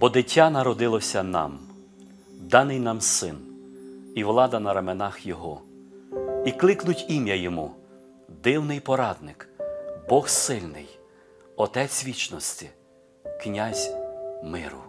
Бо дитя народилося нам, даний нам син, і влада на раменах Його, і кликнуть ім'я Йому, дивний порадник, Бог сильний, Отець вічності, Князь миру.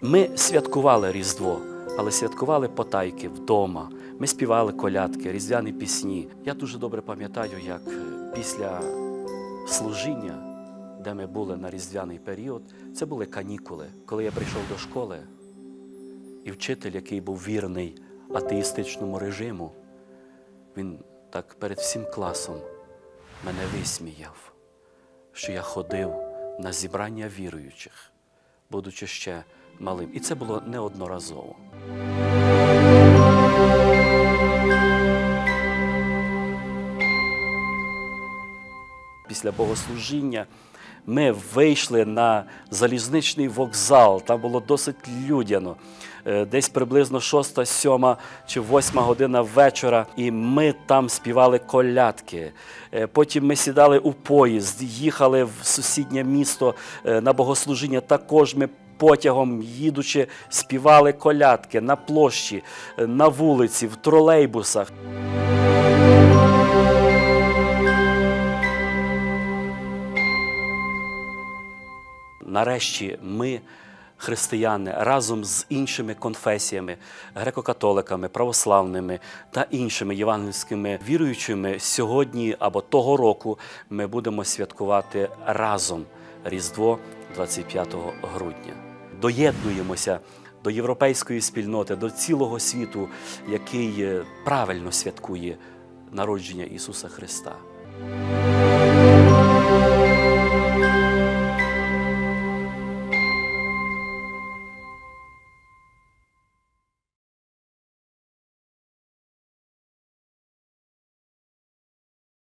Ми святкували Різдво, але святкували потайки вдома. Ми співали колядки, різдвяні пісні. Я дуже добре пам'ятаю, як е, після служіння, де ми були на різдвяний період, це були канікули. Коли я прийшов до школи, і вчитель, який був вірний атеїстичному режиму, він так перед всім класом мене висміяв, що я ходив на зібрання віруючих, будучи ще малим. І це було неодноразово. Після богослужіння ми вийшли на залізничний вокзал. Там було досить людяно. Е, Десь приблизно 6, 7 чи 8 година вечора, і ми там співали колядки. Е, Потім ми сідали у поїзд, їхали в сусіднє місто е, на богослужіння. Також ми потягом їдучи, співали колядки на площі, на вулиці, в тролейбусах. Нарешті ми, християни, разом з іншими конфесіями, греко-католиками, православними та іншими євангельськими віруючими, сьогодні або того року ми будемо святкувати разом Різдво 25 грудня. Доєднуємося до європейської спільноти, до цілого світу, який е, правильно святкує народження Ісуса Христа.